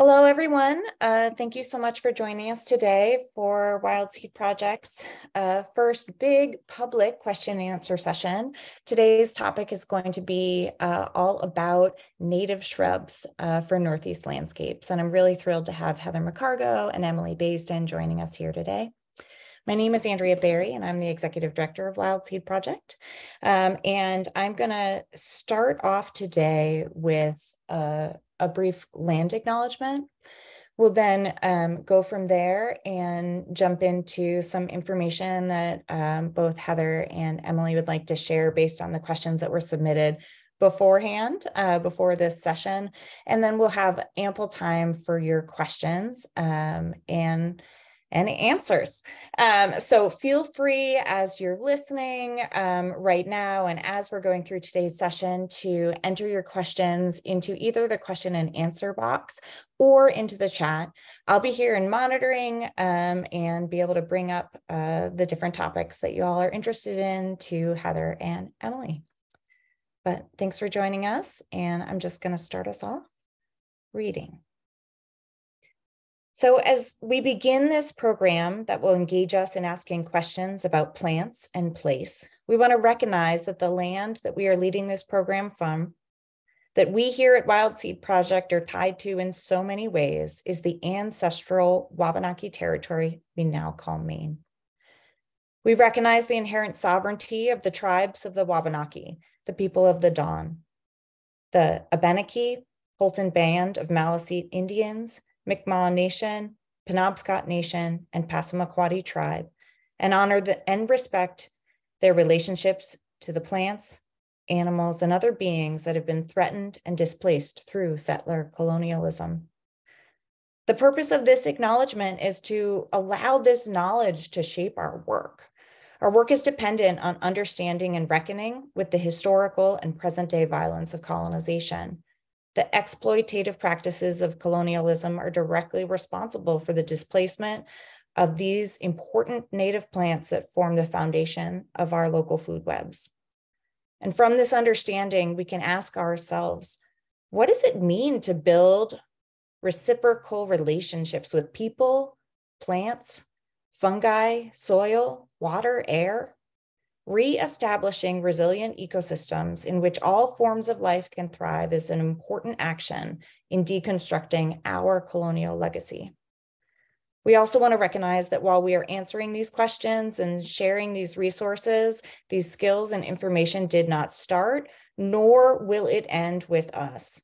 Hello, everyone. Uh, thank you so much for joining us today for Wild Seed Project's uh, first big public question and answer session. Today's topic is going to be uh, all about native shrubs uh, for Northeast landscapes. And I'm really thrilled to have Heather McCargo and Emily Baisden joining us here today. My name is Andrea Berry, and I'm the Executive Director of Wild Seed Project. Um, and I'm going to start off today with a a brief land acknowledgement. We'll then um, go from there and jump into some information that um, both Heather and Emily would like to share based on the questions that were submitted beforehand, uh, before this session. And then we'll have ample time for your questions um, and and answers. Um, so feel free as you're listening um, right now and as we're going through today's session to enter your questions into either the question and answer box or into the chat. I'll be here in monitoring um, and be able to bring up uh, the different topics that you all are interested in to Heather and Emily. But thanks for joining us. And I'm just going to start us off reading. So, as we begin this program that will engage us in asking questions about plants and place, we want to recognize that the land that we are leading this program from, that we here at Wild Seed Project are tied to in so many ways, is the ancestral Wabanaki territory we now call Maine. We recognize the inherent sovereignty of the tribes of the Wabanaki, the people of the Dawn, the Abenaki, Houlton Band of Maliseet Indians, Mi'kmaq Nation, Penobscot Nation, and Passamaquoddy tribe, and honor the, and respect their relationships to the plants, animals, and other beings that have been threatened and displaced through settler colonialism. The purpose of this acknowledgement is to allow this knowledge to shape our work. Our work is dependent on understanding and reckoning with the historical and present day violence of colonization the exploitative practices of colonialism are directly responsible for the displacement of these important native plants that form the foundation of our local food webs. And from this understanding, we can ask ourselves what does it mean to build reciprocal relationships with people, plants, fungi, soil, water, air? Re-establishing resilient ecosystems in which all forms of life can thrive is an important action in deconstructing our colonial legacy. We also want to recognize that while we are answering these questions and sharing these resources, these skills and information did not start, nor will it end with us.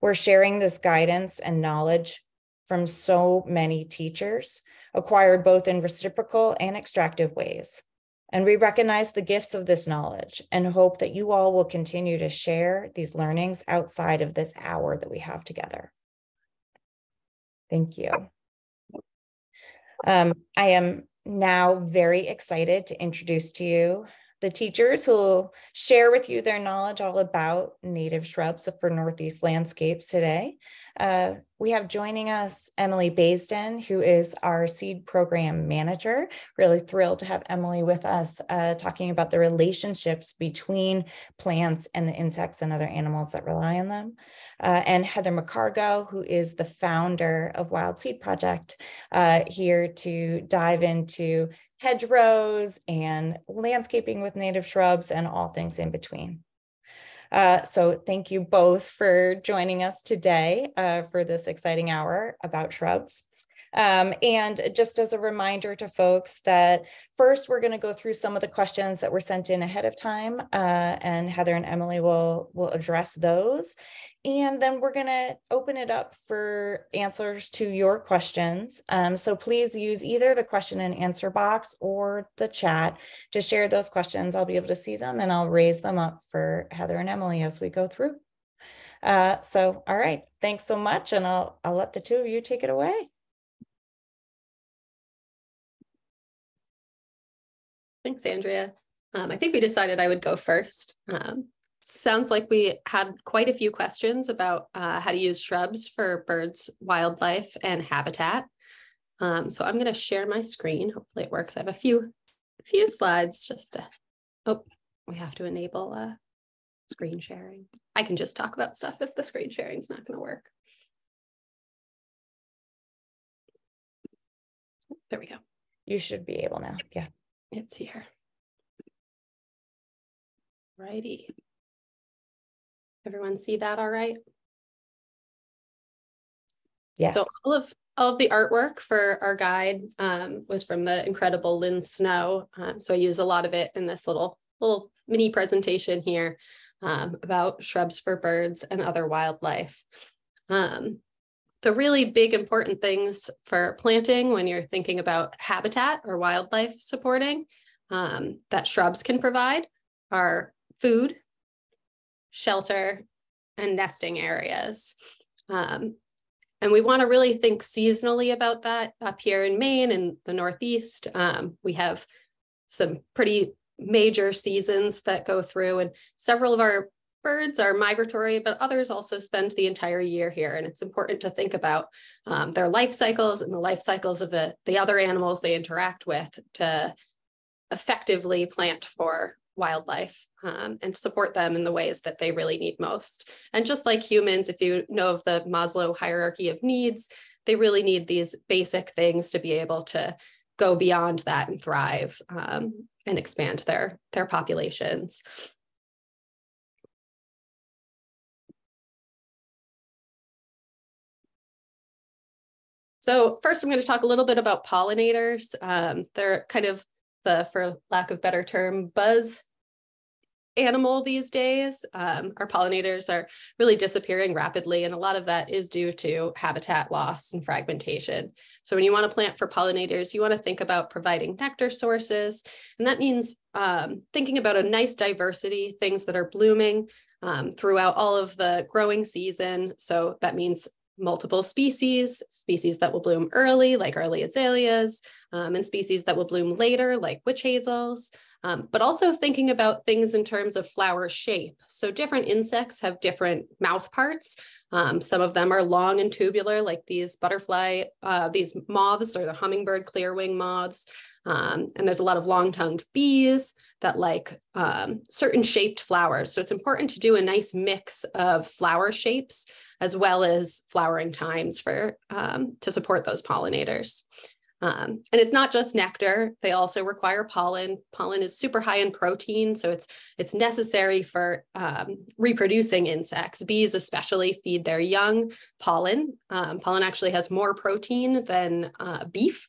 We're sharing this guidance and knowledge from so many teachers, acquired both in reciprocal and extractive ways. And we recognize the gifts of this knowledge and hope that you all will continue to share these learnings outside of this hour that we have together. Thank you. Um, I am now very excited to introduce to you the teachers who will share with you their knowledge all about native shrubs for Northeast landscapes today. Uh, we have joining us Emily Baisden, who is our seed program manager. Really thrilled to have Emily with us uh, talking about the relationships between plants and the insects and other animals that rely on them. Uh, and Heather McCargo, who is the founder of Wild Seed Project, uh, here to dive into hedgerows and landscaping with native shrubs and all things in between. Uh, so thank you both for joining us today uh, for this exciting hour about shrubs. Um, and just as a reminder to folks that first we're going to go through some of the questions that were sent in ahead of time, uh, and Heather and Emily will will address those. And then we're going to open it up for answers to your questions. Um, so please use either the question and answer box or the chat to share those questions. I'll be able to see them and I'll raise them up for Heather and Emily as we go through. Uh, so, all right, thanks so much. And I'll, I'll let the two of you take it away. Thanks, Andrea. Um, I think we decided I would go first. Um, sounds like we had quite a few questions about uh, how to use shrubs for birds, wildlife, and habitat. Um, so I'm going to share my screen. Hopefully it works. I have a few, few slides just to, oh, we have to enable uh, screen sharing. I can just talk about stuff if the screen sharing is not going to work. there we go. You should be able now. Yeah. It's here. Righty. Everyone see that all right? Yes. So all of all of the artwork for our guide um, was from the incredible Lynn Snow. Um, so I use a lot of it in this little little mini presentation here um, about shrubs for birds and other wildlife. Um, the really big important things for planting when you're thinking about habitat or wildlife supporting um, that shrubs can provide are food, shelter, and nesting areas. Um, and we want to really think seasonally about that up here in Maine and the Northeast. Um, we have some pretty major seasons that go through, and several of our birds are migratory, but others also spend the entire year here. And it's important to think about um, their life cycles and the life cycles of the, the other animals they interact with to effectively plant for wildlife um, and support them in the ways that they really need most. And just like humans, if you know of the Maslow hierarchy of needs, they really need these basic things to be able to go beyond that and thrive um, and expand their, their populations. So first, I'm going to talk a little bit about pollinators. Um, they're kind of the, for lack of better term, buzz animal these days. Um, our pollinators are really disappearing rapidly, and a lot of that is due to habitat loss and fragmentation. So when you want to plant for pollinators, you want to think about providing nectar sources, and that means um, thinking about a nice diversity, things that are blooming um, throughout all of the growing season. So that means multiple species, species that will bloom early, like early azaleas, um, and species that will bloom later, like witch hazels, um, but also thinking about things in terms of flower shape. So different insects have different mouth parts. Um, some of them are long and tubular, like these butterfly, uh, these moths or the hummingbird clearwing moths. Um, and there's a lot of long-tongued bees that like um, certain shaped flowers. So it's important to do a nice mix of flower shapes as well as flowering times for um, to support those pollinators. Um, and it's not just nectar; they also require pollen. Pollen is super high in protein, so it's it's necessary for um, reproducing insects. Bees especially feed their young pollen. Um, pollen actually has more protein than uh, beef,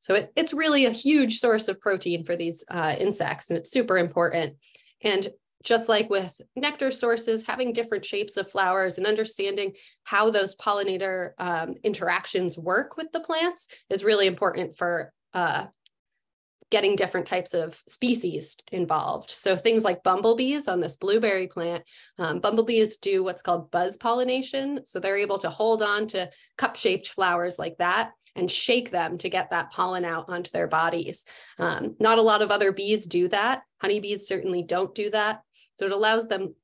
so it, it's really a huge source of protein for these uh, insects, and it's super important. And just like with nectar sources, having different shapes of flowers and understanding how those pollinator um, interactions work with the plants is really important for uh, getting different types of species involved. So things like bumblebees on this blueberry plant, um, bumblebees do what's called buzz pollination. So they're able to hold on to cup-shaped flowers like that and shake them to get that pollen out onto their bodies. Um, not a lot of other bees do that. Honeybees certainly don't do that. So it allows them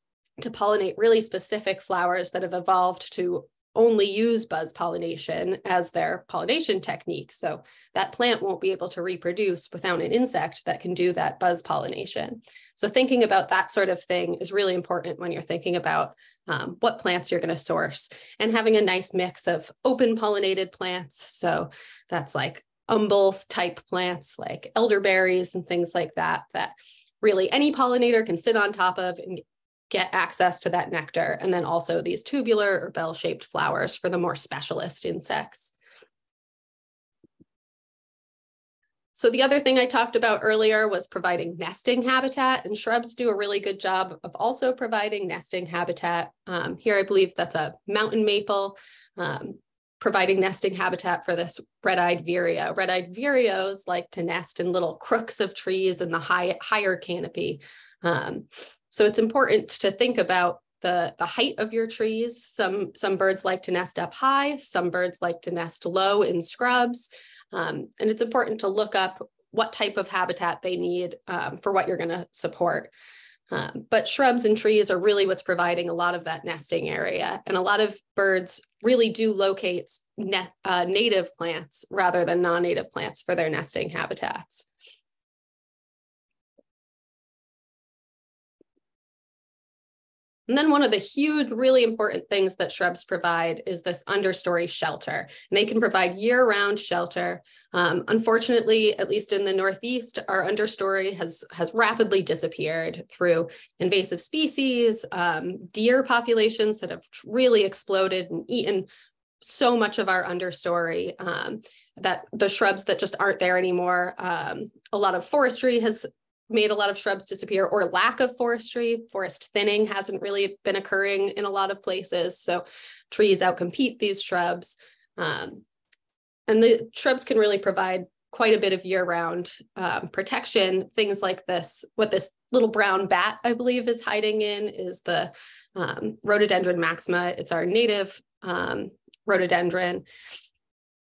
to pollinate really specific flowers that have evolved to only use buzz pollination as their pollination technique. So that plant won't be able to reproduce without an insect that can do that buzz pollination. So thinking about that sort of thing is really important when you're thinking about um, what plants you're going to source and having a nice mix of open pollinated plants. So that's like umbels type plants like elderberries and things like that, that really any pollinator can sit on top of and get access to that nectar. And then also these tubular or bell-shaped flowers for the more specialist insects. So the other thing I talked about earlier was providing nesting habitat and shrubs do a really good job of also providing nesting habitat. Um, here, I believe that's a mountain maple. Um, providing nesting habitat for this red-eyed vireo. Red-eyed vireos like to nest in little crooks of trees in the high, higher canopy. Um, so it's important to think about the, the height of your trees. Some, some birds like to nest up high, some birds like to nest low in scrubs. Um, and it's important to look up what type of habitat they need um, for what you're going to support. Um, but shrubs and trees are really what's providing a lot of that nesting area. And a lot of birds really do locate uh, native plants rather than non-native plants for their nesting habitats. And then one of the huge, really important things that shrubs provide is this understory shelter. And they can provide year-round shelter. Um, unfortunately, at least in the Northeast, our understory has, has rapidly disappeared through invasive species, um, deer populations that have really exploded and eaten so much of our understory um, that the shrubs that just aren't there anymore. Um, a lot of forestry has made a lot of shrubs disappear or lack of forestry. Forest thinning hasn't really been occurring in a lot of places. So trees outcompete these shrubs. Um, and the shrubs can really provide quite a bit of year-round um, protection. Things like this, what this little brown bat, I believe, is hiding in is the um, rhododendron maxima. It's our native um, rhododendron.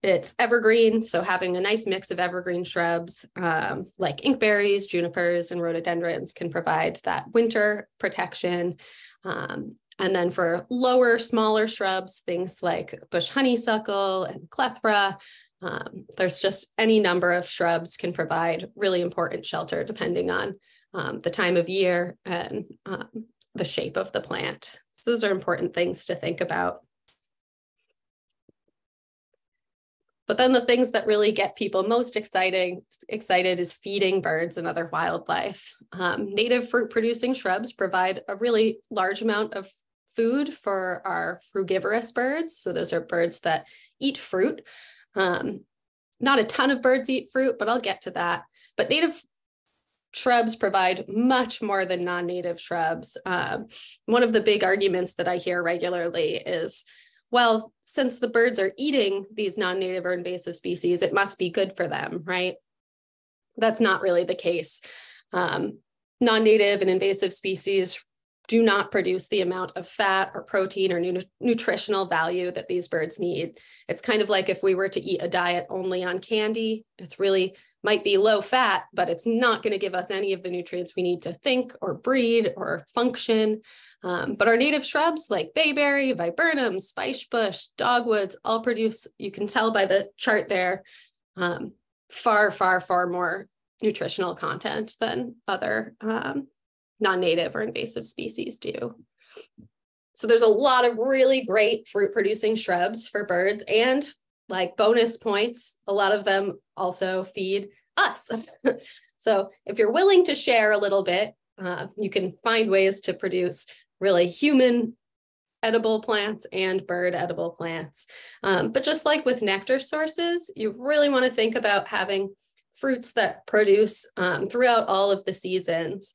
It's evergreen, so having a nice mix of evergreen shrubs um, like inkberries, junipers, and rhododendrons can provide that winter protection. Um, and then for lower, smaller shrubs, things like bush honeysuckle and clethra, um, there's just any number of shrubs can provide really important shelter depending on um, the time of year and um, the shape of the plant. So those are important things to think about. But then the things that really get people most exciting, excited is feeding birds and other wildlife. Um, native fruit producing shrubs provide a really large amount of food for our frugivorous birds. So those are birds that eat fruit. Um, not a ton of birds eat fruit, but I'll get to that. But native shrubs provide much more than non-native shrubs. Um, one of the big arguments that I hear regularly is well, since the birds are eating these non-native or invasive species, it must be good for them, right? That's not really the case. Um, non-native and invasive species do not produce the amount of fat or protein or nu nutritional value that these birds need. It's kind of like if we were to eat a diet only on candy, it's really might be low fat, but it's not going to give us any of the nutrients we need to think or breed or function. Um, but our native shrubs like bayberry, viburnum, spice bush, dogwoods all produce, you can tell by the chart there, um, far, far, far more nutritional content than other um, non-native or invasive species do. So there's a lot of really great fruit producing shrubs for birds and like bonus points, a lot of them also feed us. so if you're willing to share a little bit, uh, you can find ways to produce really human edible plants and bird edible plants. Um, but just like with nectar sources, you really want to think about having fruits that produce um, throughout all of the seasons.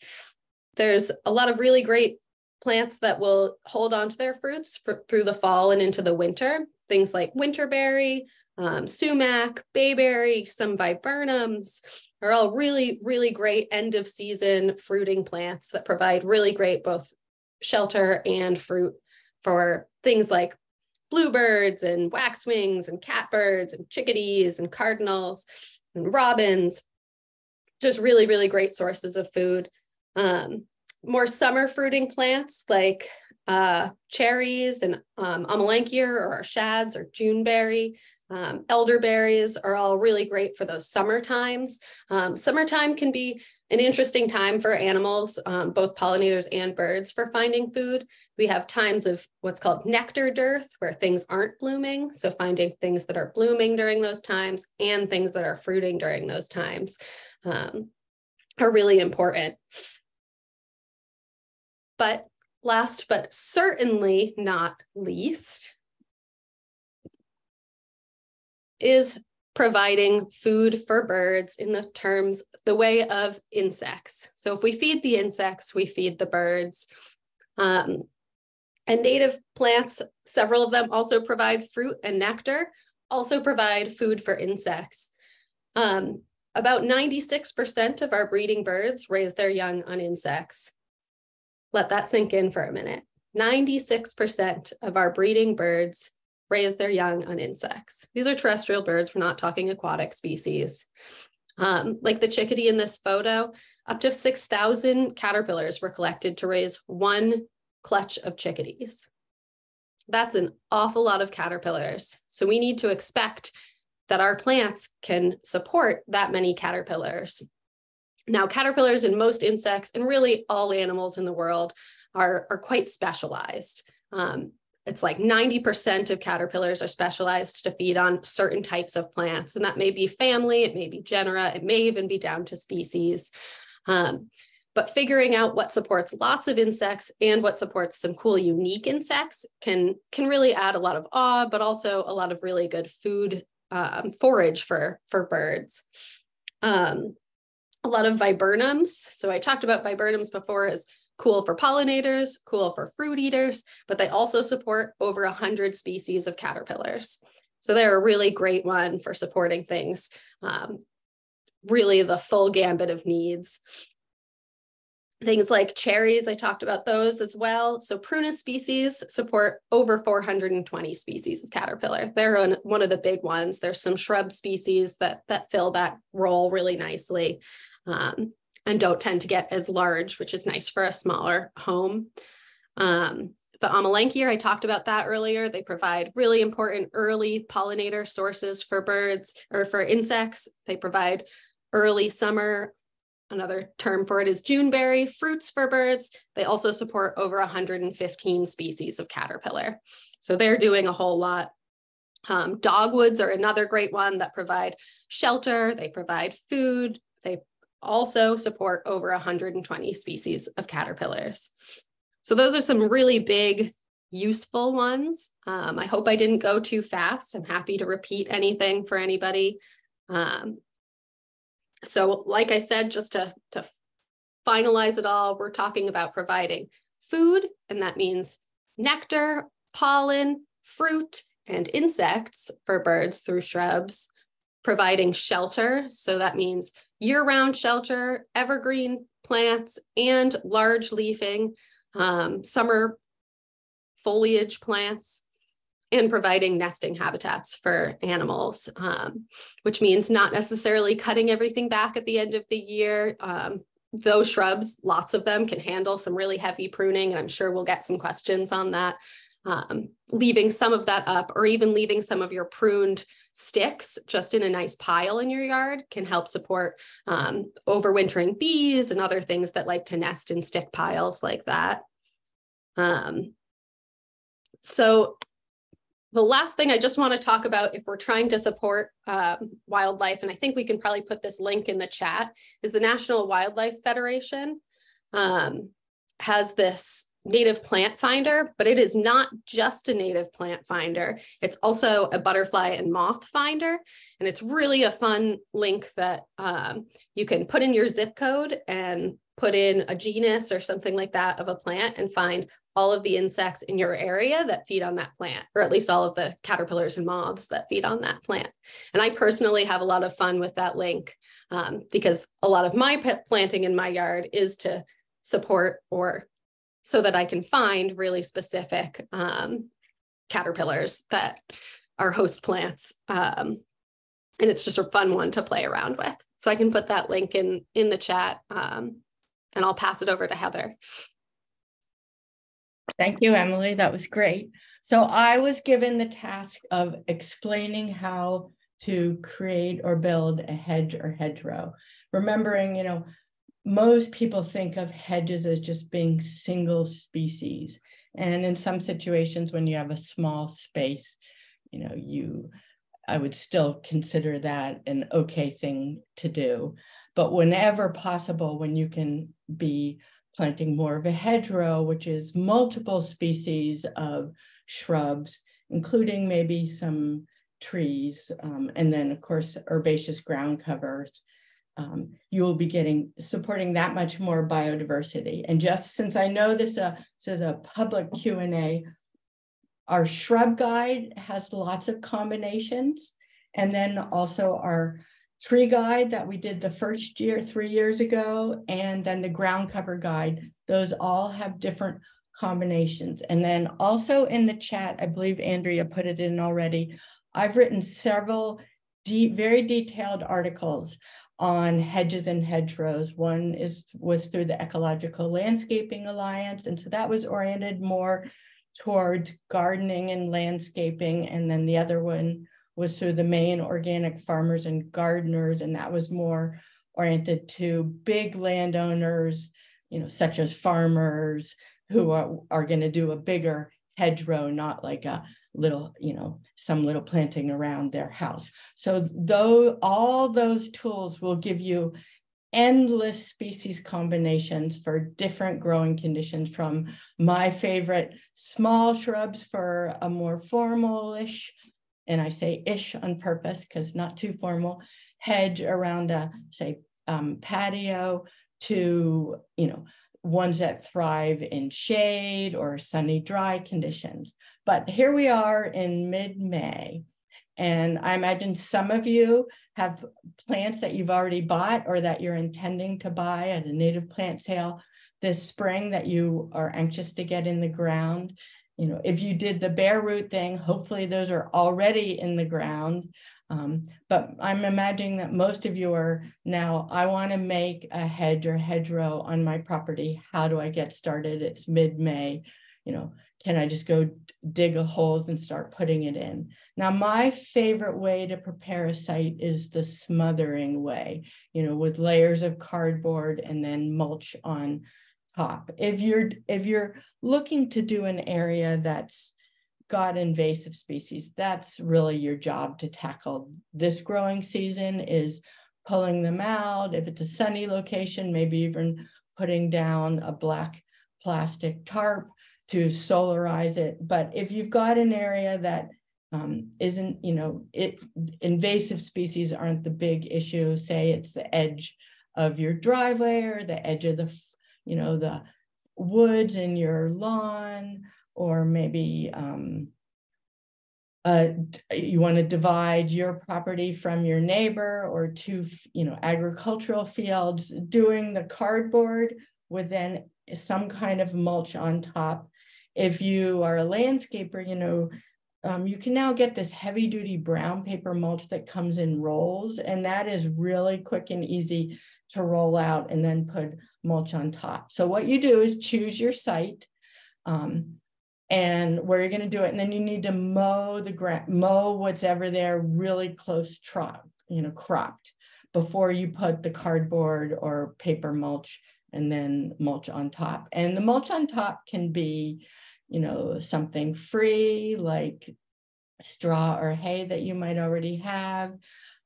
There's a lot of really great plants that will hold on to their fruits for, through the fall and into the winter. Things like winterberry, um, sumac, bayberry, some viburnums are all really, really great end of season fruiting plants that provide really great both shelter and fruit for things like bluebirds and waxwings and catbirds and chickadees and cardinals and robins. Just really, really great sources of food. Um, more summer fruiting plants like uh, cherries and um, amelanchier or shads or juneberry um, elderberries are all really great for those summer times. Um, summertime can be an interesting time for animals, um, both pollinators and birds for finding food. We have times of what's called nectar dearth, where things aren't blooming. So finding things that are blooming during those times and things that are fruiting during those times um, are really important. But last but certainly not least, is providing food for birds in the terms, the way of insects. So if we feed the insects, we feed the birds. Um, and native plants, several of them also provide fruit and nectar, also provide food for insects. Um, about 96% of our breeding birds raise their young on insects. Let that sink in for a minute. 96% of our breeding birds raise their young on insects. These are terrestrial birds. We're not talking aquatic species. Um, like the chickadee in this photo, up to 6,000 caterpillars were collected to raise one clutch of chickadees. That's an awful lot of caterpillars. So we need to expect that our plants can support that many caterpillars. Now, caterpillars and most insects and really all animals in the world are, are quite specialized. Um, it's like 90% of caterpillars are specialized to feed on certain types of plants. And that may be family, it may be genera, it may even be down to species. Um, but figuring out what supports lots of insects and what supports some cool unique insects can can really add a lot of awe but also a lot of really good food um, forage for for birds um, a lot of viburnums. So i talked about viburnums before as cool for pollinators cool for fruit eaters but they also support over 100 species of caterpillars. So they're a really great one for supporting things um, really the full gambit of needs Things like cherries, I talked about those as well. So prunus species support over 420 species of caterpillar. They're one of the big ones. There's some shrub species that, that fill that role really nicely um, and don't tend to get as large, which is nice for a smaller home. Um, the Amelanchier, I talked about that earlier. They provide really important early pollinator sources for birds or for insects. They provide early summer Another term for it is Juneberry, fruits for birds. They also support over 115 species of caterpillar. So they're doing a whole lot. Um, dogwoods are another great one that provide shelter, they provide food, they also support over 120 species of caterpillars. So those are some really big, useful ones. Um, I hope I didn't go too fast. I'm happy to repeat anything for anybody. Um, so like I said, just to, to finalize it all, we're talking about providing food, and that means nectar, pollen, fruit, and insects for birds through shrubs, providing shelter. So that means year round shelter, evergreen plants, and large leafing um, summer foliage plants and providing nesting habitats for animals, um, which means not necessarily cutting everything back at the end of the year. Um, those shrubs, lots of them can handle some really heavy pruning, and I'm sure we'll get some questions on that. Um, leaving some of that up or even leaving some of your pruned sticks just in a nice pile in your yard can help support um, overwintering bees and other things that like to nest in stick piles like that. Um, so the last thing I just want to talk about if we're trying to support um, wildlife, and I think we can probably put this link in the chat, is the National Wildlife Federation um, has this native plant finder, but it is not just a native plant finder. It's also a butterfly and moth finder. And it's really a fun link that um, you can put in your zip code and put in a genus or something like that of a plant and find all of the insects in your area that feed on that plant, or at least all of the caterpillars and moths that feed on that plant. And I personally have a lot of fun with that link um, because a lot of my planting in my yard is to support or so that I can find really specific um, caterpillars that are host plants. Um, and it's just a fun one to play around with. So I can put that link in in the chat um, and I'll pass it over to Heather. Thank you, Emily. That was great. So I was given the task of explaining how to create or build a hedge or hedgerow. Remembering, you know, most people think of hedges as just being single species. And in some situations, when you have a small space, you know, you, I would still consider that an okay thing to do. But whenever possible, when you can be planting more of a hedgerow, which is multiple species of shrubs, including maybe some trees, um, and then of course herbaceous ground covers. Um, you will be getting supporting that much more biodiversity. And just since I know this, uh, this is a public Q&A, our shrub guide has lots of combinations. And then also our tree guide that we did the first year, three years ago, and then the ground cover guide. Those all have different combinations. And then also in the chat, I believe Andrea put it in already, I've written several very detailed articles on hedges and hedgerows. One is was through the Ecological Landscaping Alliance. And so that was oriented more towards gardening and landscaping. And then the other one was through the Maine Organic Farmers and Gardeners, and that was more oriented to big landowners, you know, such as farmers who are, are going to do a bigger hedgerow, not like a little, you know, some little planting around their house. So though all those tools will give you endless species combinations for different growing conditions from my favorite small shrubs for a more formalish, and I say ish on purpose because not too formal, hedge around a, say, um, patio to, you know, ones that thrive in shade or sunny, dry conditions. But here we are in mid-May, and I imagine some of you have plants that you've already bought or that you're intending to buy at a native plant sale this spring that you are anxious to get in the ground. You know, if you did the bare root thing, hopefully those are already in the ground. Um, but I'm imagining that most of you are now, I want to make a hedge or hedgerow on my property. How do I get started? It's mid-May. You know, can I just go dig a holes and start putting it in? Now, my favorite way to prepare a site is the smothering way, you know, with layers of cardboard and then mulch on top. If you're if you're looking to do an area that's got invasive species, that's really your job to tackle this growing season is pulling them out. If it's a sunny location, maybe even putting down a black plastic tarp to solarize it. But if you've got an area that um, isn't, you know, it invasive species aren't the big issue. Say it's the edge of your driveway or the edge of the, you know, the woods in your lawn or maybe um, uh, you want to divide your property from your neighbor or two, you know, agricultural fields, doing the cardboard with then some kind of mulch on top. If you are a landscaper, you know, um, you can now get this heavy duty brown paper mulch that comes in rolls, and that is really quick and easy to roll out and then put mulch on top. So what you do is choose your site. Um, and where you're going to do it. And then you need to mow the ground, mow what's ever there really close, trunk, you know, cropped before you put the cardboard or paper mulch and then mulch on top. And the mulch on top can be, you know, something free like straw or hay that you might already have.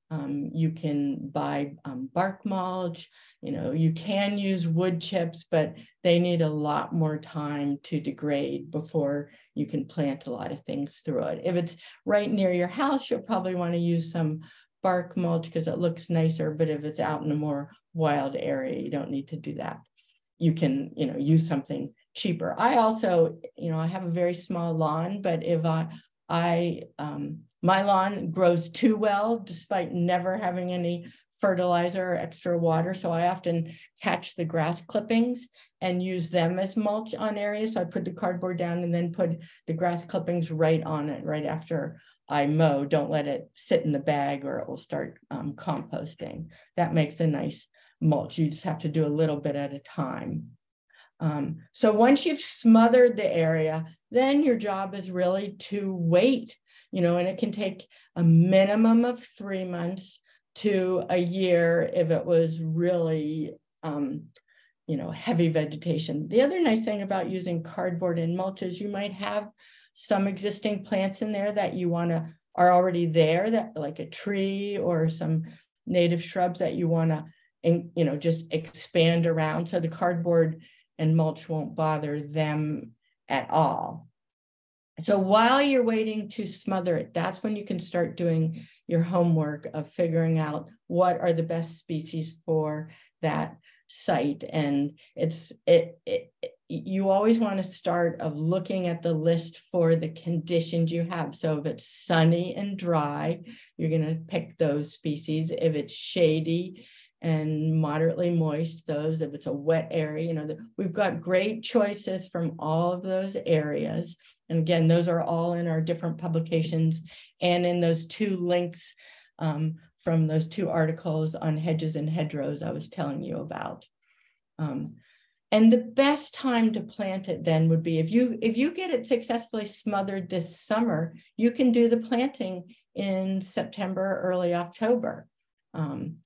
Um, you can buy um, bark mulch, you know, you can use wood chips, but they need a lot more time to degrade before you can plant a lot of things through it. If it's right near your house, you'll probably want to use some bark mulch because it looks nicer, but if it's out in a more wild area, you don't need to do that. You can, you know, use something cheaper. I also, you know, I have a very small lawn, but if I, I um, my lawn grows too well despite never having any fertilizer or extra water. So I often catch the grass clippings and use them as mulch on areas. So I put the cardboard down and then put the grass clippings right on it right after I mow. Don't let it sit in the bag or it will start um, composting. That makes a nice mulch. You just have to do a little bit at a time. Um, so once you've smothered the area, then your job is really to wait, you know, and it can take a minimum of three months to a year if it was really, um, you know, heavy vegetation. The other nice thing about using cardboard and mulch is you might have some existing plants in there that you want to are already there that like a tree or some native shrubs that you want to and you know just expand around so the cardboard and mulch won't bother them at all. So while you're waiting to smother it, that's when you can start doing your homework of figuring out what are the best species for that site. And it's it, it you always want to start of looking at the list for the conditions you have. So if it's sunny and dry, you're going to pick those species. If it's shady and moderately moist those if it's a wet area you know the, we've got great choices from all of those areas. And again those are all in our different publications and in those two links um, from those two articles on hedges and hedgerows i was telling you about. Um, and the best time to plant it then would be if you if you get it successfully smothered this summer you can do the planting in september early october. Um,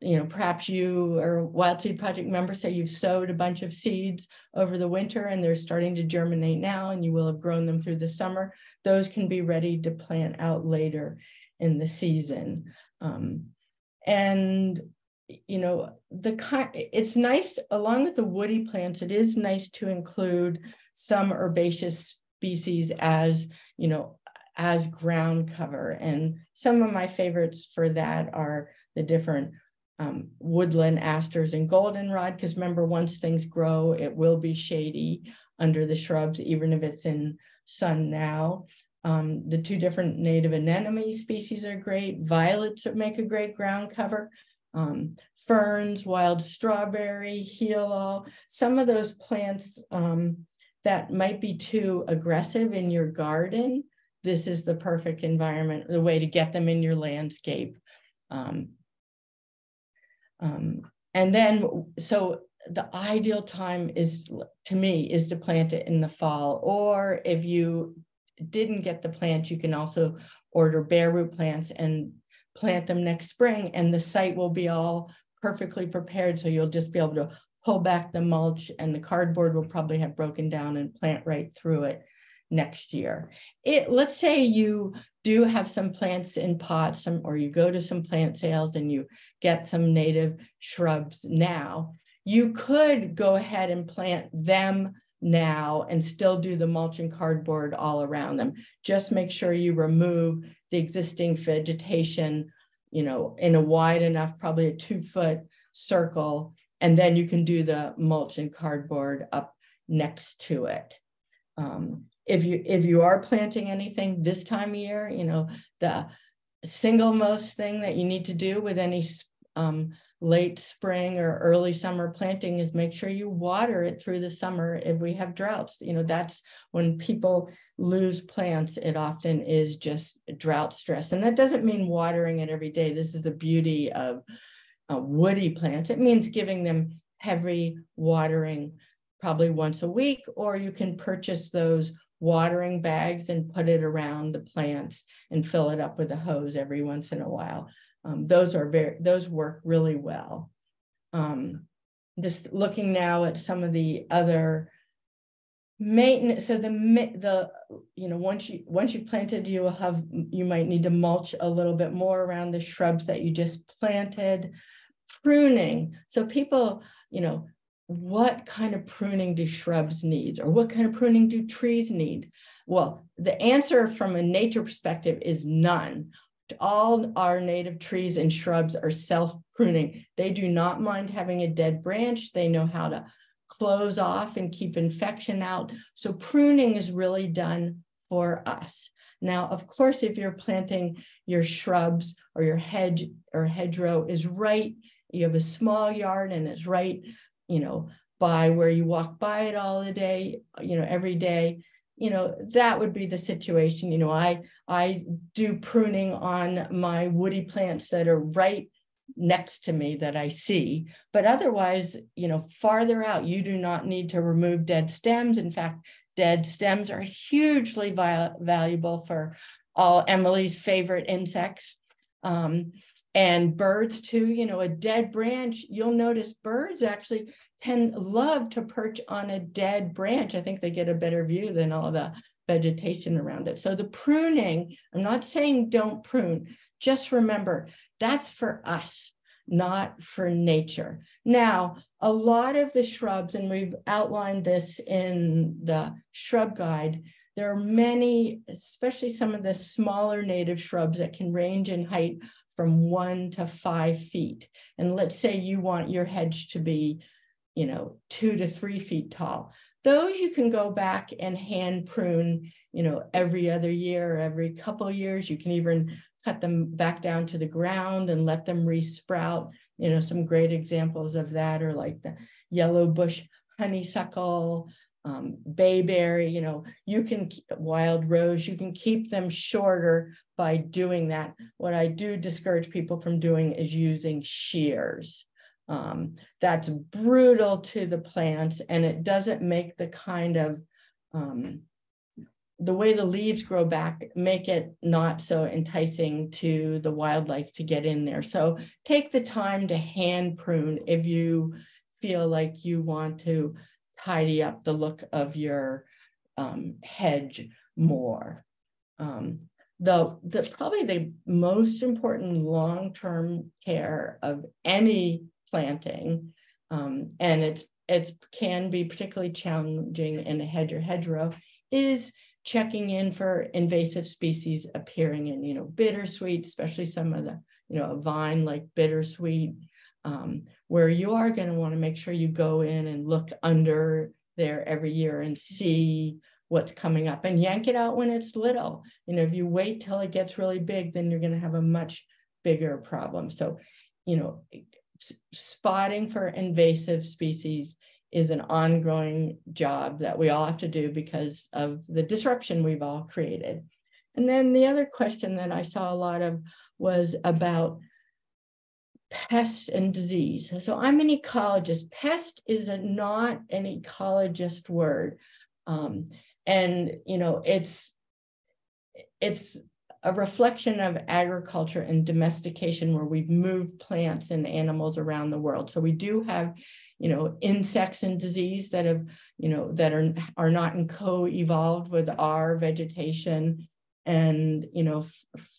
you know, perhaps you or Wild Seed Project member say you've sowed a bunch of seeds over the winter and they're starting to germinate now and you will have grown them through the summer. Those can be ready to plant out later in the season. Um, and you know the kind it's nice along with the woody plants it is nice to include some herbaceous species as you know as ground cover and some of my favorites for that are the different um, woodland asters and goldenrod because remember once things grow it will be shady under the shrubs even if it's in sun now. Um, the two different native anemone species are great. Violets make a great ground cover. Um, ferns wild strawberry heal all some of those plants um, that might be too aggressive in your garden this is the perfect environment the way to get them in your landscape. Um, um, and then, so the ideal time is to me is to plant it in the fall, or if you didn't get the plant, you can also order bare root plants and plant them next spring, and the site will be all perfectly prepared. So you'll just be able to pull back the mulch, and the cardboard will probably have broken down and plant right through it next year. It let's say you do have some plants in pots, some, or you go to some plant sales and you get some native shrubs now, you could go ahead and plant them now and still do the mulch and cardboard all around them. Just make sure you remove the existing vegetation, you know, in a wide enough, probably a two foot circle, and then you can do the mulch and cardboard up next to it. Um, if you if you are planting anything this time of year, you know, the single most thing that you need to do with any um, late spring or early summer planting is make sure you water it through the summer if we have droughts. You know, that's when people lose plants, it often is just drought stress. And that doesn't mean watering it every day. This is the beauty of uh, woody plants. It means giving them heavy watering probably once a week, or you can purchase those watering bags and put it around the plants and fill it up with a hose every once in a while. Um, those are very, those work really well. Um, just looking now at some of the other maintenance. So the, the, you know, once you, once you've planted, you will have, you might need to mulch a little bit more around the shrubs that you just planted. Pruning. So people, you know, what kind of pruning do shrubs need or what kind of pruning do trees need? Well, the answer from a nature perspective is none. All our native trees and shrubs are self pruning. They do not mind having a dead branch. They know how to close off and keep infection out. So pruning is really done for us. Now, of course, if you're planting your shrubs or your hedge or hedgerow is right, you have a small yard and it's right you know, by where you walk by it all the day, you know, every day, you know, that would be the situation. You know, I I do pruning on my woody plants that are right next to me that I see. But otherwise, you know, farther out, you do not need to remove dead stems. In fact, dead stems are hugely valuable for all Emily's favorite insects. Um, and birds too you know a dead branch you'll notice birds actually tend love to perch on a dead branch. I think they get a better view than all the vegetation around it. So the pruning i'm not saying don't prune just remember that's for us not for nature. Now a lot of the shrubs and we've outlined this in the shrub guide there are many, especially some of the smaller native shrubs that can range in height from one to five feet. And let's say you want your hedge to be, you know, two to three feet tall. Those you can go back and hand prune, you know, every other year, or every couple years. You can even cut them back down to the ground and let them resprout. You know, some great examples of that are like the yellow bush honeysuckle, um, bayberry, you know, you can, wild rose, you can keep them shorter by doing that. What I do discourage people from doing is using shears. Um, that's brutal to the plants and it doesn't make the kind of um, the way the leaves grow back make it not so enticing to the wildlife to get in there. So take the time to hand prune if you feel like you want to tidy up the look of your um, hedge more. Um, the, the probably the most important long-term care of any planting, um, and it's it's can be particularly challenging in a hedge or hedgerow, is checking in for invasive species appearing in, you know, bittersweet, especially some of the, you know, a vine like bittersweet, um, where you are going to want to make sure you go in and look under there every year and see what's coming up and yank it out when it's little. You know, if you wait till it gets really big, then you're going to have a much bigger problem. So, you know, spotting for invasive species is an ongoing job that we all have to do because of the disruption we've all created. And then the other question that I saw a lot of was about pest and disease. So I'm an ecologist. Pest is a, not an ecologist word. Um, and, you know, it's, it's a reflection of agriculture and domestication where we've moved plants and animals around the world. So we do have you know, insects and disease that have, you know, that are, are not in co-evolved with our vegetation. And, you know,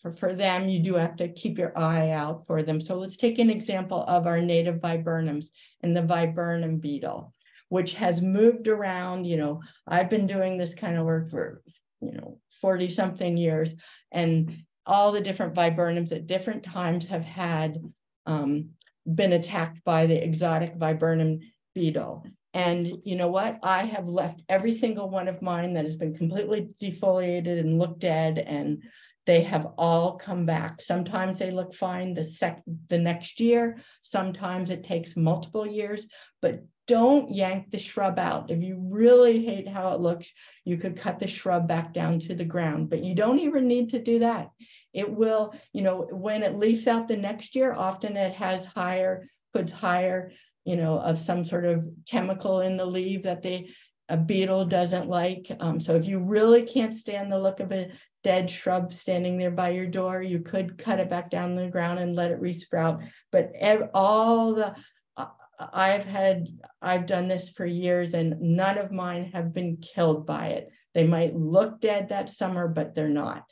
for, for them, you do have to keep your eye out for them. So let's take an example of our native viburnums and the viburnum beetle, which has moved around, you know, I've been doing this kind of work for, you know, 40 something years and all the different viburnums at different times have had um, been attacked by the exotic viburnum beetle. And you know what? I have left every single one of mine that has been completely defoliated and looked dead, and they have all come back. Sometimes they look fine the sec the next year. Sometimes it takes multiple years, but don't yank the shrub out. If you really hate how it looks, you could cut the shrub back down to the ground, but you don't even need to do that. It will, you know, when it leaves out the next year, often it has higher, puts higher, you know, of some sort of chemical in the leaf that they a beetle doesn't like. Um, so if you really can't stand the look of a dead shrub standing there by your door, you could cut it back down the ground and let it resprout. But all the uh, I've had, I've done this for years and none of mine have been killed by it. They might look dead that summer, but they're not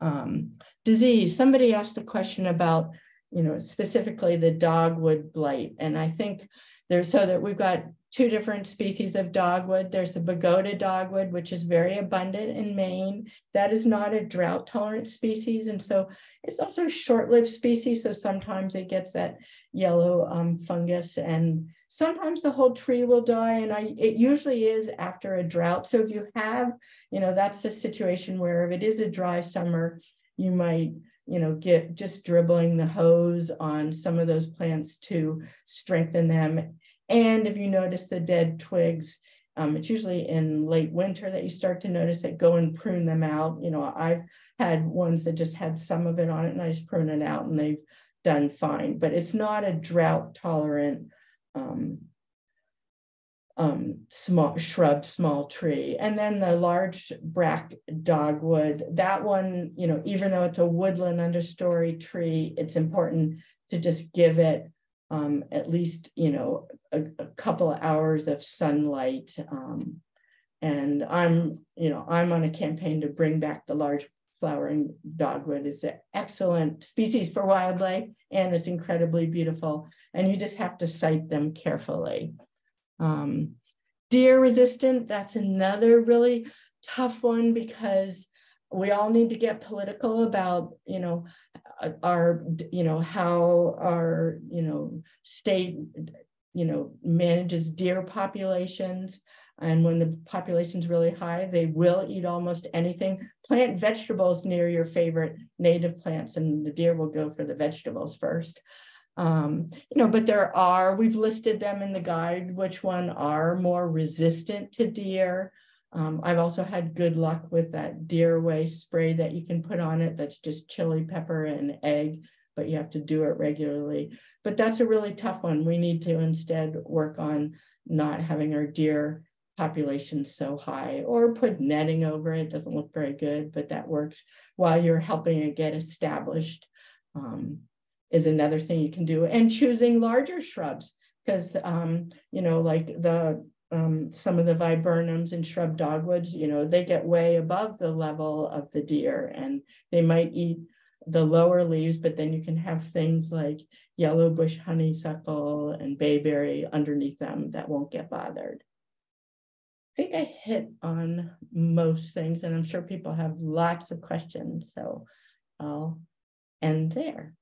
um, disease. Somebody asked the question about, you know, specifically the dogwood blight. And I think there's so that we've got two different species of dogwood. There's the pagoda dogwood, which is very abundant in Maine. That is not a drought tolerant species. And so it's also a short lived species. So sometimes it gets that yellow um, fungus and sometimes the whole tree will die. And I, it usually is after a drought. So if you have, you know, that's the situation where if it is a dry summer, you might you know, get just dribbling the hose on some of those plants to strengthen them and if you notice the dead twigs, um, it's usually in late winter that you start to notice it, go and prune them out. You know, I've had ones that just had some of it on it and I just prune it out and they've done fine, but it's not a drought tolerant um, um, small shrub, small tree. And then the large bract dogwood, that one, you know, even though it's a woodland understory tree, it's important to just give it um, at least you know a, a, couple of hours of sunlight. Um, and i'm you know i'm on a campaign to bring back the large flowering dogwood. It's an excellent species for wildlife and it's incredibly beautiful and you just have to site them carefully um, deer resistant that's another really tough one because we all need to get political about you know our you know how our you know state you know manages deer populations. And when the population's really high they will eat almost anything. Plant vegetables near your favorite native plants and the deer will go for the vegetables first um, you know but there are we've listed them in the guide which one are more resistant to deer um, I've also had good luck with that deer waste spray that you can put on it. That's just chili pepper and egg, but you have to do it regularly. But that's a really tough one. We need to instead work on not having our deer population so high or put netting over it. Doesn't look very good, but that works while you're helping it get established um, is another thing you can do. And choosing larger shrubs because, um, you know, like the um, some of the viburnums and shrub dogwoods, you know, they get way above the level of the deer and they might eat the lower leaves, but then you can have things like yellow bush honeysuckle and bayberry underneath them that won't get bothered. I think I hit on most things, and I'm sure people have lots of questions. So I'll end there.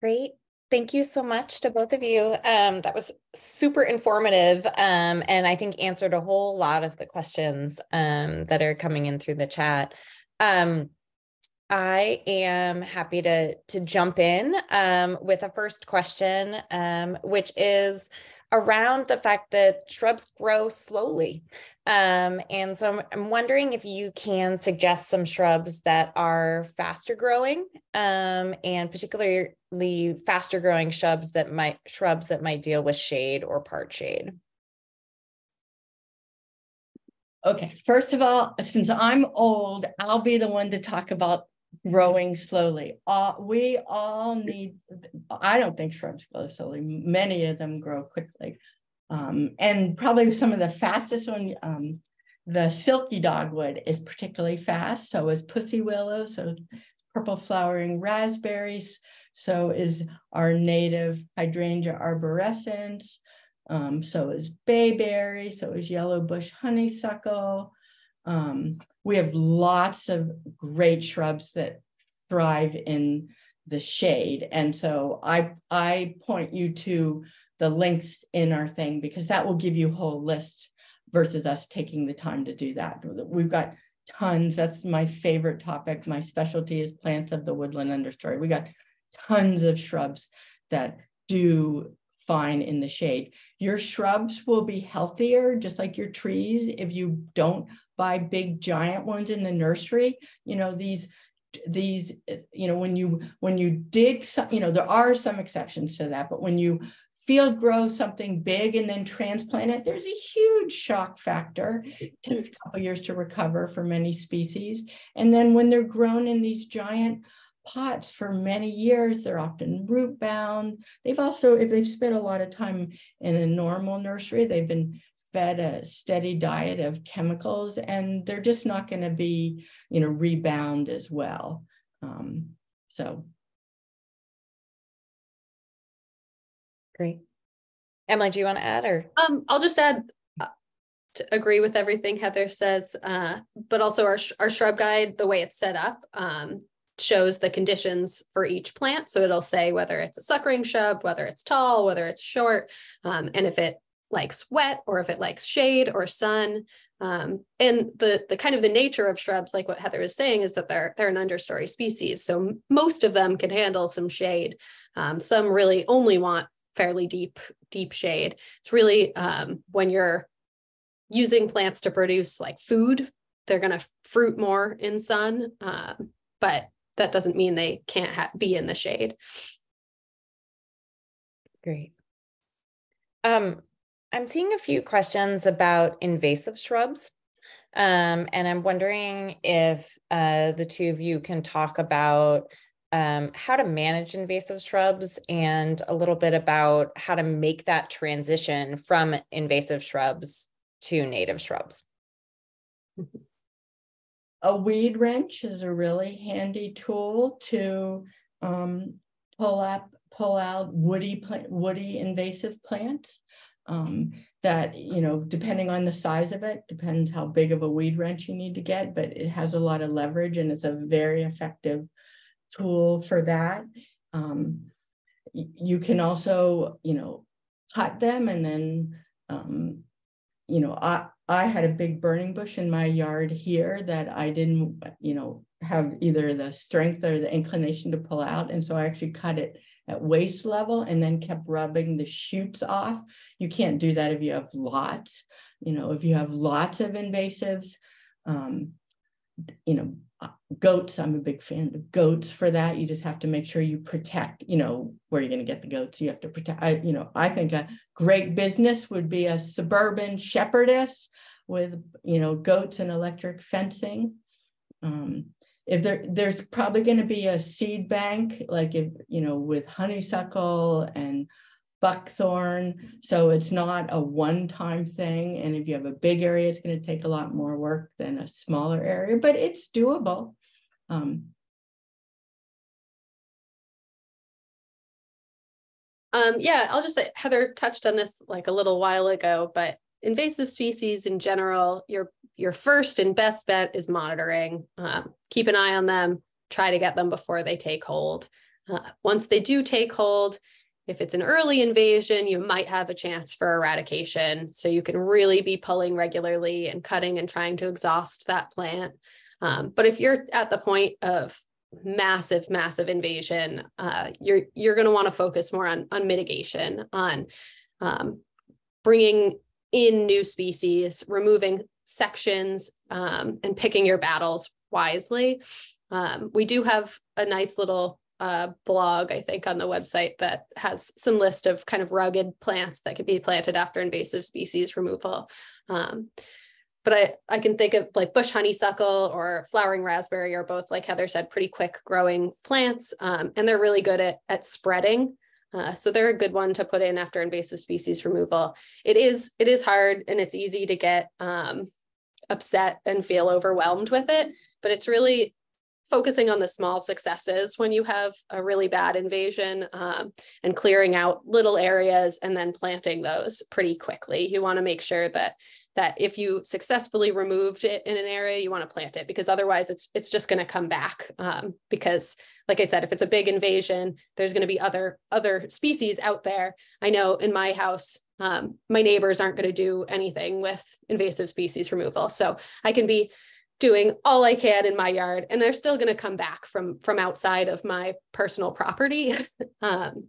Great. Thank you so much to both of you. Um, that was super informative um, and I think answered a whole lot of the questions um, that are coming in through the chat. Um, I am happy to to jump in um, with a first question, um, which is around the fact that shrubs grow slowly. Um, and so I'm, I'm, wondering if you can suggest some shrubs that are faster growing um, and particularly faster growing shrubs that might shrubs that might deal with shade or part shade. Okay, first of all, since I'm old, I'll be the one to talk about growing slowly. Uh, we all need, I don't think shrubs grow slowly. Many of them grow quickly. Um, and probably some of the fastest one, um, the silky dogwood is particularly fast. So is pussy willow, so purple flowering raspberries. So is our native hydrangea arborescens. Um, so is bayberry, so is yellow bush honeysuckle. Um, we have lots of great shrubs that thrive in the shade. And so I, I point you to the links in our thing because that will give you whole lists versus us taking the time to do that. We've got tons. That's my favorite topic. My specialty is plants of the woodland understory. We got tons of shrubs that do fine in the shade. Your shrubs will be healthier, just like your trees, if you don't buy big giant ones in the nursery. You know, these these you know when you when you dig some you know there are some exceptions to that but when you field grow something big and then transplant it there's a huge shock factor. It takes a couple years to recover for many species. And then when they're grown in these giant pots for many years they're often root bound. They've also if they've spent a lot of time in a normal nursery they've been fed a steady diet of chemicals and they're just not going to be you know rebound as well. Um, so. Great. Emily do you want to add or? Um, i'll just add uh, to agree with everything heather says uh, but also our, our shrub guide the way it's set up um, shows the conditions for each plant. So it'll say whether it's a suckering shrub whether it's tall whether it's short um, and if it likes wet or if it likes shade or sun. Um, and the the kind of the nature of shrubs, like what Heather was saying, is that they're they're an understory species. So most of them can handle some shade. Um, some really only want fairly deep deep shade. It's really um, when you're using plants to produce like food, they're going to fruit more in sun, uh, but that doesn't mean they can't be in the shade. Great. Um, I'm seeing a few questions about invasive shrubs. Um, and I'm wondering if uh, the two of you can talk about um, how to manage invasive shrubs and a little bit about how to make that transition from invasive shrubs to native shrubs. A weed wrench is a really handy tool to um, pull up pull out woody woody invasive plants um, that, you know, depending on the size of it, depends how big of a weed wrench you need to get, but it has a lot of leverage and it's a very effective tool for that. Um, you can also, you know, cut them and then, um, you know, I, I had a big burning bush in my yard here that I didn't, you know, have either the strength or the inclination to pull out. And so I actually cut it at waist level and then kept rubbing the shoots off. You can't do that if you have lots. You know, if you have lots of invasives, um, you know, goats. I'm a big fan of goats for that. You just have to make sure you protect, you know, where you're going to get the goats. You have to protect, I, you know, I think a great business would be a suburban shepherdess with, you know, goats and electric fencing. Um, if there there's probably going to be a seed bank like if you know with honeysuckle and buckthorn. So it's not a one-time thing. And if you have a big area it's going to take a lot more work than a smaller area but it's doable. Um, um, yeah i'll just say heather touched on this like a little while ago but invasive species in general your your first and best bet is monitoring. Um, keep an eye on them, try to get them before they take hold. Uh, once they do take hold, if it's an early invasion, you might have a chance for eradication. So you can really be pulling regularly and cutting and trying to exhaust that plant. Um, but if you're at the point of massive, massive invasion, uh, you're you're going to want to focus more on on mitigation, on um, bringing in new species, removing sections um, and picking your battles wisely. Um, we do have a nice little uh, blog, I think, on the website that has some list of kind of rugged plants that can be planted after invasive species removal. Um, but I, I can think of like bush honeysuckle or flowering raspberry are both, like Heather said, pretty quick growing plants. Um, and they're really good at, at spreading. Uh, so they're a good one to put in after invasive species removal. It is it is hard and it's easy to get um, upset and feel overwhelmed with it. But it's really focusing on the small successes when you have a really bad invasion um, and clearing out little areas and then planting those pretty quickly. You want to make sure that that if you successfully removed it in an area, you want to plant it because otherwise it's it's just going to come back. Um, because, like I said, if it's a big invasion, there's going to be other other species out there. I know in my house, um, my neighbors aren't going to do anything with invasive species removal. So I can be doing all I can in my yard, and they're still going to come back from from outside of my personal property. um,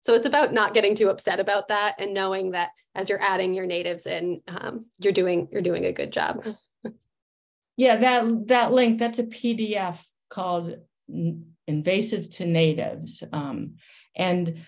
so it's about not getting too upset about that and knowing that as you're adding your natives in, um, you're doing you're doing a good job. yeah, that that link that's a PDF called invasive to natives, um, and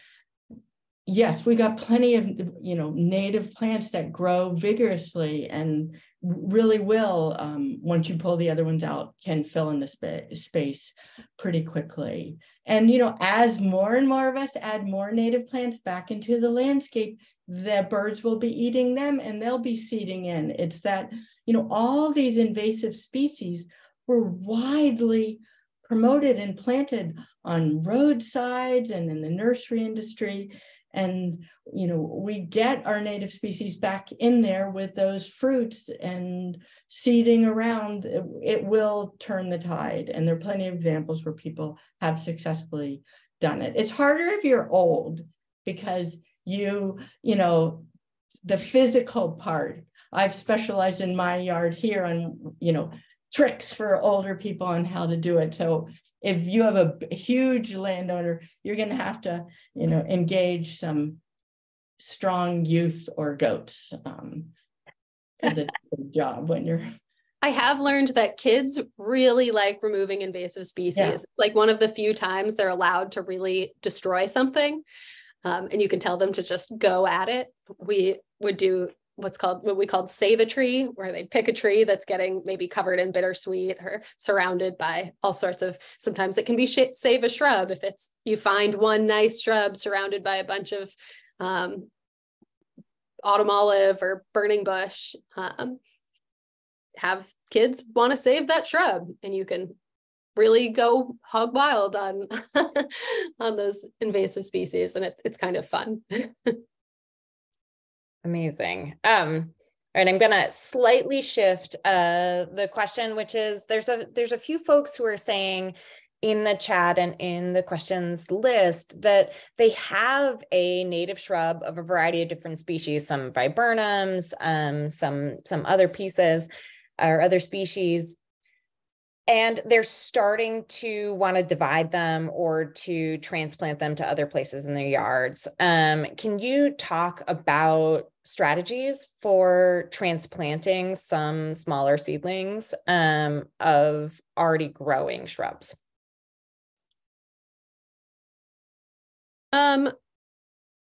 yes, we got plenty of you know native plants that grow vigorously and really will um, once you pull the other ones out can fill in the spa- space pretty quickly. And you know, as more and more of us add more native plants back into the landscape, the birds will be eating them and they'll be seeding in. It's that you know all these invasive species were widely promoted and planted on roadsides and in the nursery industry and you know we get our native species back in there with those fruits and seeding around it, it, will turn the tide. And there are plenty of examples where people have successfully done it. It's harder if you're old because you you know the physical part. I've specialized in my yard here on you know tricks for older people on how to do it. So if you have a huge landowner, you're going to have to, you know, engage some strong youth or goats um, it's a job when you're. I have learned that kids really like removing invasive species. Yeah. It's like one of the few times they're allowed to really destroy something. Um, and you can tell them to just go at it. We would do what's called what we called save a tree, where they'd pick a tree that's getting maybe covered in bittersweet or surrounded by all sorts of. Sometimes it can be sh- save a shrub if it's you find one nice shrub surrounded by a bunch of um, autumn olive or burning bush. Um, have kids want to save that shrub, and you can really go hog wild on on those invasive species, and it, it's kind of fun. Amazing. Um, all right, I'm gonna slightly shift uh, the question, which is there's a there's a few folks who are saying in the chat and in the questions list that they have a native shrub of a variety of different species, some viburnums, um, some some other pieces or other species. and they're starting to want to divide them or to transplant them to other places in their yards. Um, can you talk about strategies for transplanting some smaller seedlings um, of already growing shrubs? Um,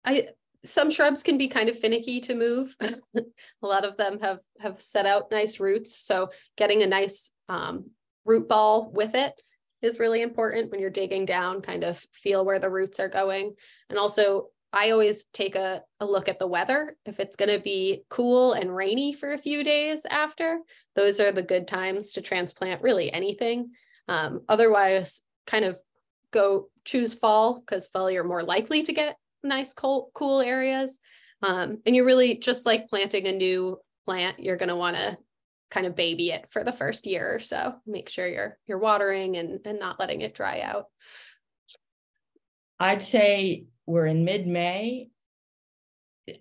I some shrubs can be kind of finicky to move. a lot of them have have set out nice roots, so getting a nice um, root ball with it is really important when you're digging down, kind of feel where the roots are going. And also, I always take a, a look at the weather. If it's going to be cool and rainy for a few days after, those are the good times to transplant really anything. Um, otherwise, kind of go choose fall because fall you're more likely to get nice cool, cool areas. Um, and you're really just like planting a new plant, you're going to want to kind of baby it for the first year or so. Make sure you're you're watering and and not letting it dry out. I'd say we're in mid-May.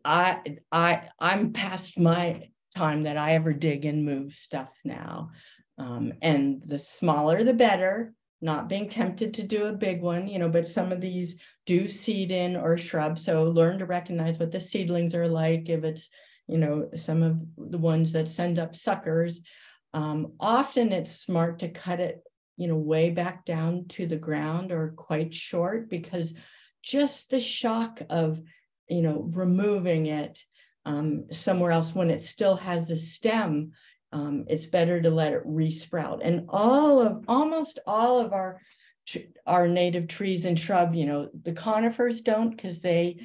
I I I'm past my time that I ever dig and move stuff now. Um, and the smaller the better, not being tempted to do a big one, you know, but some of these do seed in or shrub. So learn to recognize what the seedlings are like. If it's you know, some of the ones that send up suckers, um, often it's smart to cut it, you know, way back down to the ground or quite short because just the shock of, you know, removing it um, somewhere else when it still has a stem, um, it's better to let it resprout. And all of, almost all of our, our native trees and shrub, you know, the conifers don't because they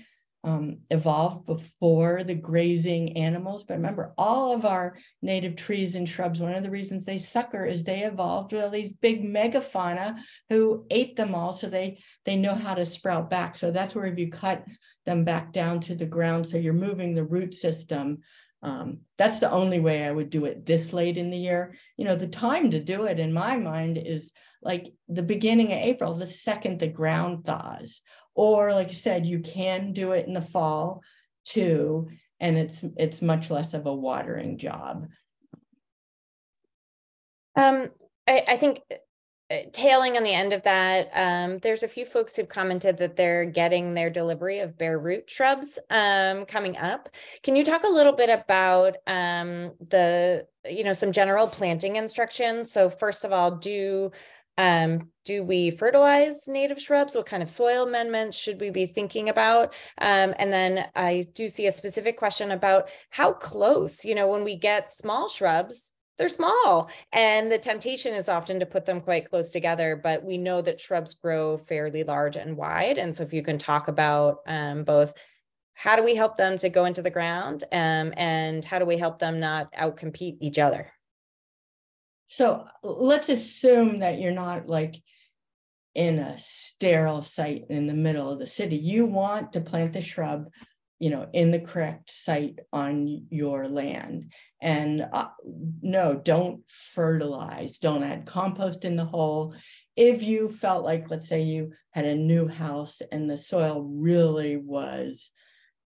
um, evolved before the grazing animals. But remember, all of our native trees and shrubs, one of the reasons they sucker is they evolved with all these big megafauna who ate them all. So they, they know how to sprout back. So that's where if you cut them back down to the ground, so you're moving the root system. Um, that's the only way I would do it this late in the year. You know, the time to do it in my mind is like the beginning of April, the second the ground thaws, or like you said you can do it in the fall too and it's it's much less of a watering job um i, I think tailing on the end of that um, there's a few folks who've commented that they're getting their delivery of bare root shrubs um, coming up can you talk a little bit about um, the you know some general planting instructions so first of all do um, do we fertilize native shrubs? What kind of soil amendments should we be thinking about? Um, and then I do see a specific question about how close, you know, when we get small shrubs, they're small and the temptation is often to put them quite close together but we know that shrubs grow fairly large and wide and so if you can talk about um, both how do we help them to go into the ground um, and how do we help them not outcompete each other so let's assume that you're not like in a sterile site in the middle of the city. You want to plant the shrub, you know, in the correct site on your land. And uh, no, don't fertilize, don't add compost in the hole. If you felt like, let's say you had a new house and the soil really was,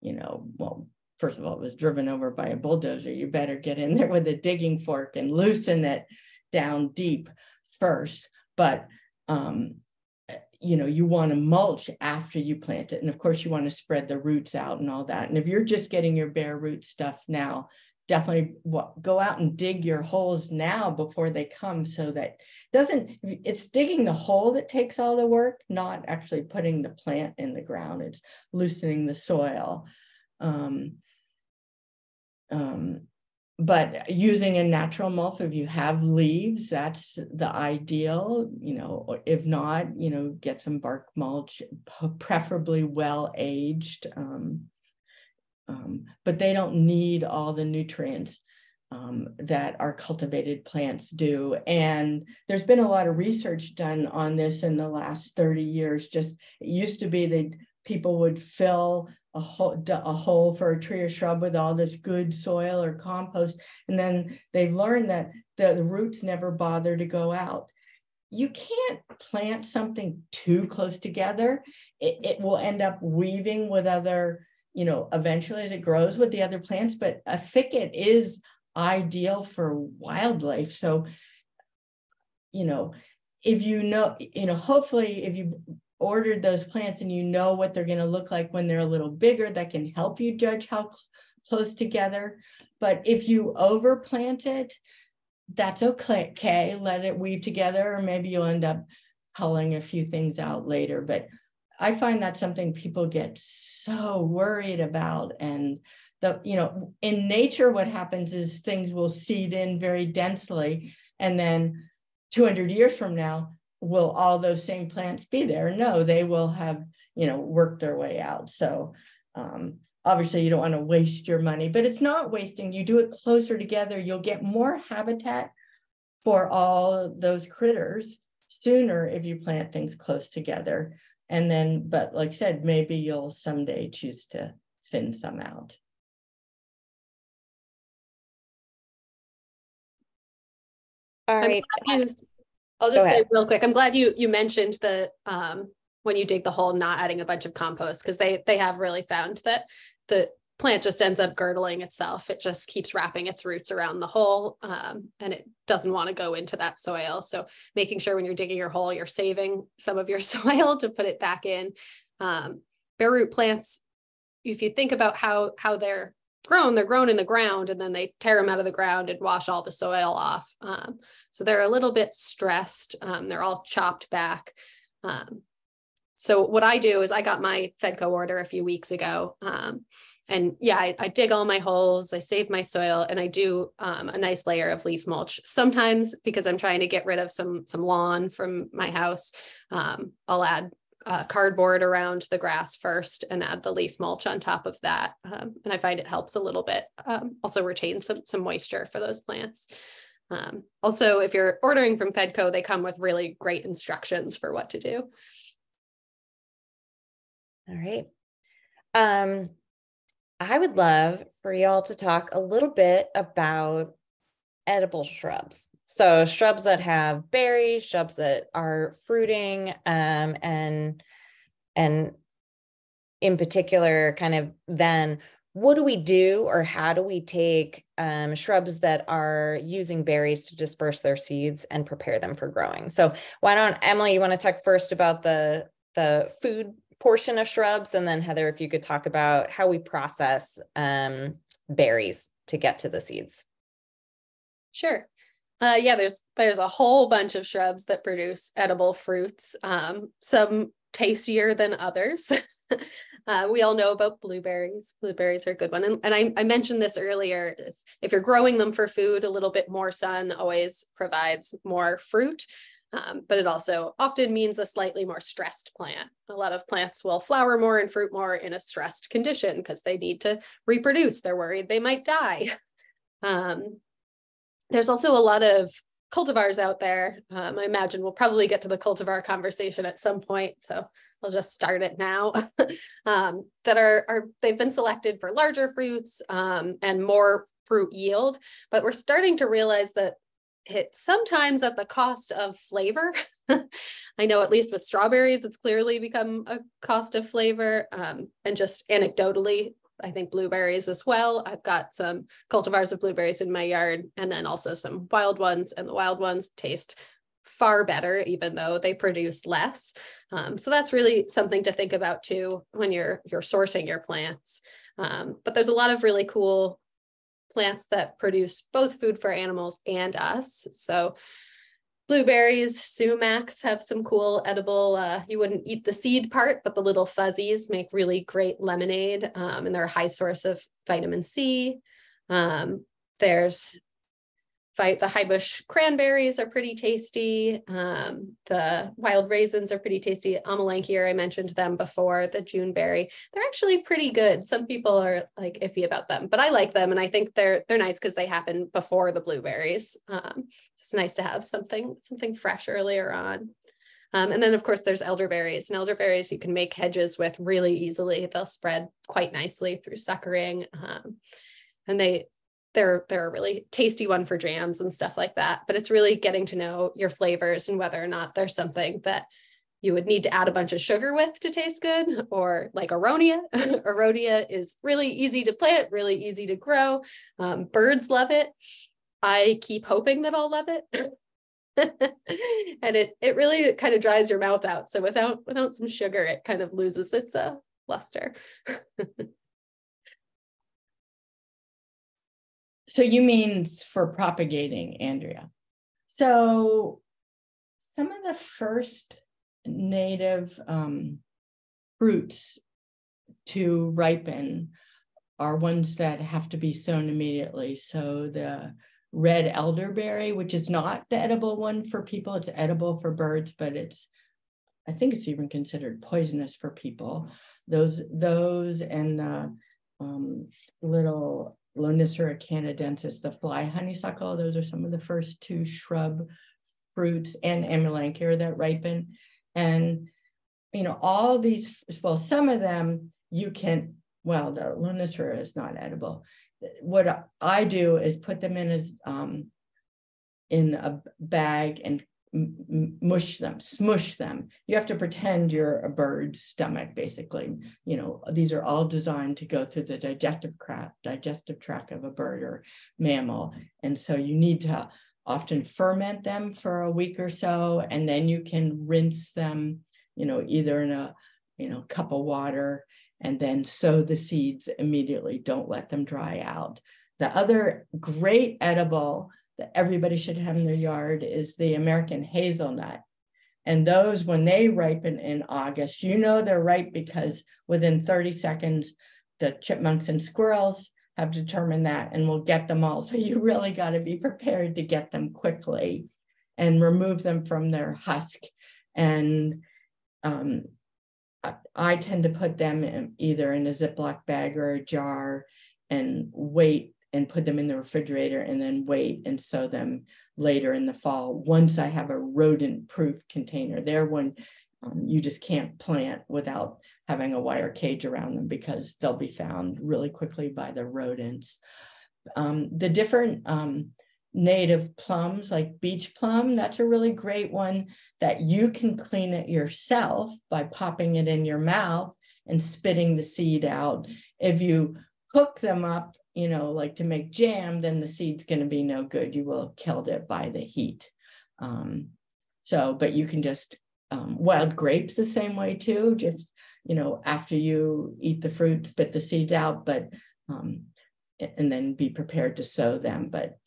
you know, well, first of all, it was driven over by a bulldozer, you better get in there with a digging fork and loosen it down deep first, but um, you know, you want to mulch after you plant it. And of course, you want to spread the roots out and all that. And if you're just getting your bare root stuff now, definitely go out and dig your holes now before they come so that doesn't it's digging the hole that takes all the work not actually putting the plant in the ground it's loosening the soil um, um, but using a natural mulch if you have leaves that's the ideal you know if not you know get some bark mulch preferably well aged um, um, but they don't need all the nutrients um, that our cultivated plants do. And there's been a lot of research done on this in the last 30 years. Just it used to be that people would fill a hole, a hole for a tree or shrub with all this good soil or compost. And then they've learned that the, the roots never bother to go out. You can't plant something too close together. It, it will end up weaving with other, you know, eventually as it grows with the other plants, but a thicket is ideal for wildlife. So you know, if you know, you know, hopefully if you ordered those plants and you know what they're going to look like when they're a little bigger, that can help you judge how cl- close together. But if you overplant it, that's okay. Let it weave together, or maybe you'll end up culling a few things out later. But I find that something people get so worried about. And the, you know, in nature, what happens is things will seed in very densely. And then 200 years from now, will all those same plants be there? No, they will have, you know, worked their way out. So um, obviously you don't want to waste your money, but it's not wasting. You do it closer together, you'll get more habitat for all those critters sooner if you plant things close together. And then, but like I said, maybe you'll someday choose to thin some out. All right. I'll just say real quick. I'm glad you you mentioned the um, when you dig the hole, not adding a bunch of compost because they they have really found that the plant just ends up girdling itself. It just keeps wrapping its roots around the hole um, and it doesn't want to go into that soil. So making sure when you're digging your hole, you're saving some of your soil to put it back in. Um, bare root plants, if you think about how how they're grown, they're grown in the ground and then they tear them out of the ground and wash all the soil off. Um, so they're a little bit stressed. Um, they're all chopped back. Um, so what I do is I got my Fedco order a few weeks ago. Um, and yeah, I, I, dig all my holes, I save my soil, and I do um, a nice layer of leaf mulch. Sometimes because I'm trying to get rid of some some lawn from my house, um, I'll add uh, cardboard around the grass first and add the leaf mulch on top of that. Um, and I find it helps a little bit. Um, also retain some some moisture for those plants. Um, also, if you're ordering from Fedco, they come with really great instructions for what to do. All right. Um, I would love for y'all to talk a little bit about edible shrubs. So shrubs that have berries, shrubs that are fruiting, um, and and in particular, kind of then what do we do or how do we take um, shrubs that are using berries to disperse their seeds and prepare them for growing? So why don't Emily, you want to talk first about the the food portion of shrubs. And then Heather, if you could talk about how we process um, berries to get to the seeds. Sure. Uh, yeah, there's there's a whole bunch of shrubs that produce edible fruits. Um, some tastier than others. uh, we all know about blueberries. Blueberries are a good one. And, and I, I mentioned this earlier. If, if you're growing them for food, a little bit more sun always provides more fruit. Um, but it also often means a slightly more stressed plant. A lot of plants will flower more and fruit more in a stressed condition because they need to reproduce. They're worried they might die. Um, there's also a lot of cultivars out there. Um, I imagine we'll probably get to the cultivar conversation at some point. So I'll just start it now. Um, that are, are they've been selected for larger fruits um, and more fruit yield, but we're starting to realize that hit sometimes at the cost of flavor. I know at least with strawberries, it's clearly become a cost of flavor. Um, and just anecdotally, I think blueberries as well. I've got some cultivars of blueberries in my yard and then also some wild ones, and the wild ones taste far better, even though they produce less. Um, so that's really something to think about too when you're you're sourcing your plants. Um, but there's a lot of really cool plants that produce both food for animals and us. So blueberries, sumacs have some cool edible, uh, you wouldn't eat the seed part, but the little fuzzies make really great lemonade um, and they're a high source of vitamin C. Um, there's the high bush cranberries are pretty tasty. Um, the wild raisins are pretty tasty. Amelanchier, I mentioned them before, the Juneberry. They're actually pretty good. Some people are like iffy about them, but I like them and I think they're they're nice because they happen before the blueberries. Um, it's nice to have something something fresh earlier on. Um, and then of course there's elderberries and elderberries you can make hedges with really easily. They'll spread quite nicely through suckering. Um, and they they're they're a really tasty one for jams and stuff like that. But it's really getting to know your flavors and whether or not there's something that you would need to add a bunch of sugar with to taste good, or like aronia. aronia is really easy to plant, really easy to grow. Um, birds love it. I keep hoping that I'll love it. and it it really kind of dries your mouth out. So without without some sugar, it kind of loses its uh, luster. so you mean for propagating, Andrea? So some of the first native um, fruits to ripen are ones that have to be sown immediately. So the red elderberry, which is not the edible one for people, it's edible for birds, but it's I think it's even considered poisonous for people. Those those and the um, little Lonicera canadensis, the fly honeysuckle, those are some of the first two shrub fruits and Amelanchier that ripen. And you know, all these, well, some of them you can, well, the Lonicera is not edible. What I do is put them in as um, in a bag and mush them, smush them. You have to pretend you're a bird's stomach, basically. You know, these are all designed to go through the digestive tract, digestive tract of a bird or mammal. And so you need to often ferment them for a week or so, and then you can rinse them, you know, either in a, you know, cup of water and then sow the seeds immediately. Don't let them dry out. The other great edible that everybody should have in their yard is the American hazelnut. And those, when they ripen in August, you know they're ripe because within 30 seconds, the chipmunks and squirrels have determined that and will get them all. So you really got to be prepared to get them quickly and remove them from their husk. And um, I, tend to put them in, either in a Ziploc bag or a jar and wait and put them in the refrigerator and then wait and sow them later in the fall once I have a rodent proof container. There, when um, you just can't plant without having a wire cage around them because they'll be found really quickly by the rodents. Um, the different um, native plums, like beach plum, that's a really great one that you can clean it yourself by popping it in your mouth and spitting the seed out. If you cook them up you know, like to make jam, then the seed's going to be no good. You will have killed it by the heat. Um, so, but you can just um, wild grapes the same way too. Just you know, after you eat the fruit, spit the seeds out, but um, and then be prepared to sow them. But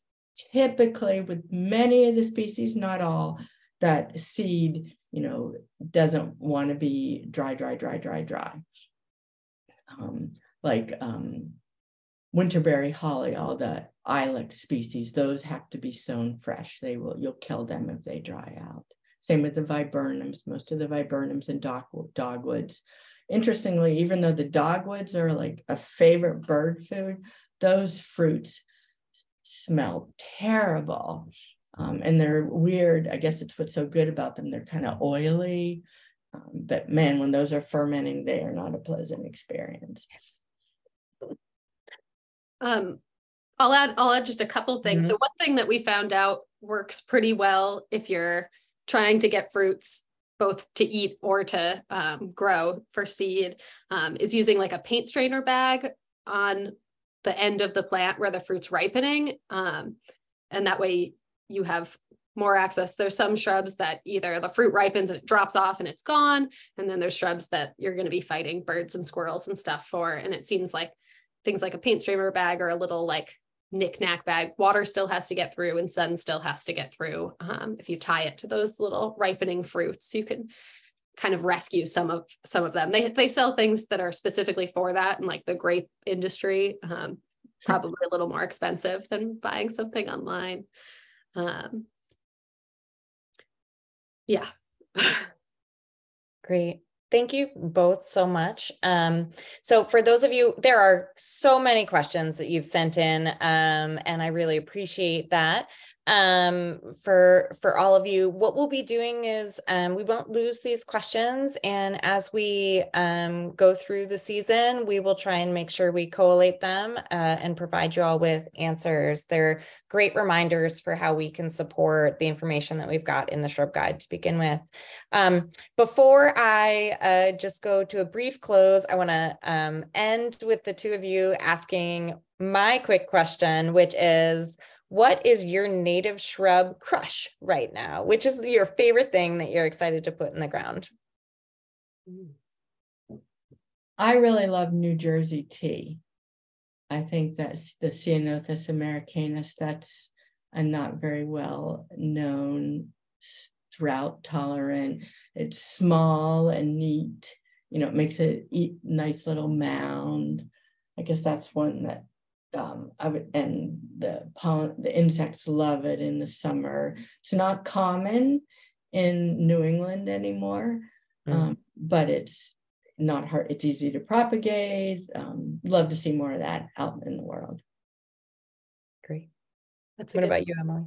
typically, with many of the species, not all, that seed, you know, doesn't want to be dry, dry, dry, dry, dry. Um, like um, winterberry holly, all the ilex species, those have to be sown fresh. They will, you'll kill them if they dry out. Same with the viburnums, most of the viburnums and dog, dogwoods. Interestingly, even though the dogwoods are like a favorite bird food, those fruits smell terrible. Um, and they're weird. I guess it's what's so good about them. They're kind of oily. Um, but man, when those are fermenting, they are not a pleasant experience. Um, I'll add I'll add just a couple things. Mm-hmm. So one thing that we found out works pretty well if you're trying to get fruits both to eat or to um, grow for seed um, is using like a paint strainer bag on the end of the plant where the fruit's ripening. Um, and that way you have more access. There's some shrubs that either the fruit ripens and it drops off and it's gone. And then there's shrubs that you're going to be fighting birds and squirrels and stuff for. And it seems like things like a paint strainer bag or a little like knick-knack bag water still has to get through and sun still has to get through. Um, if you tie it to those little ripening fruits you can kind of rescue some of some of them. They, they sell things that are specifically for that and like the grape industry um, probably a little more expensive than buying something online. Um, yeah. Great Thank you both so much. Um, so for those of you, there are so many questions that you've sent in, um, and I really appreciate that um, for for all of you. What we'll be doing is um, we won't lose these questions, and as we um, go through the season, we will try and make sure we collate them uh, and provide you all with answers. They're great reminders for how we can support the information that we've got in the shrub guide to begin with. Um, before I uh, just go to a brief close, I want to um, end with the two of you asking my quick question, which is what is your native shrub crush right now? Which is your favorite thing that you're excited to put in the ground? I really love New Jersey tea. I think that's the Ceanothus americanus. That's a not very well known drought tolerant. It's small and neat. You know, it makes a nice little mound. I guess that's one that um, I would, and the pollen, the insects love it in the summer. It's not common in New England anymore, mm. um, but it's not hard. It's easy to propagate. Um, love to see more of that out in the world. Great. That's what about you, Emily?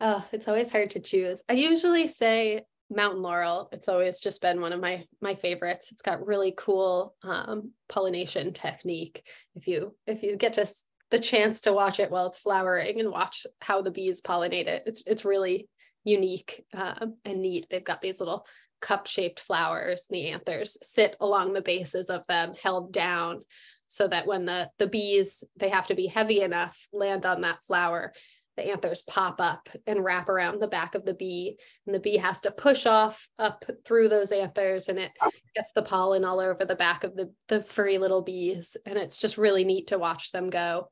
Oh, it's always hard to choose. I usually say mountain laurel. It's always just been one of my my favorites. It's got really cool um, pollination technique. If you if you get to the chance to watch it while it's flowering and watch how the bees pollinate it, it's it's really unique uh, and neat. They've got these little cup shaped flowers. The anthers sit along the bases of them, held down, so that when the the bees they have to be heavy enough land on that flower the anthers pop up and wrap around the back of the bee and the bee has to push off up through those anthers and it gets the pollen all over the back of the, the furry little bees and it's just really neat to watch them go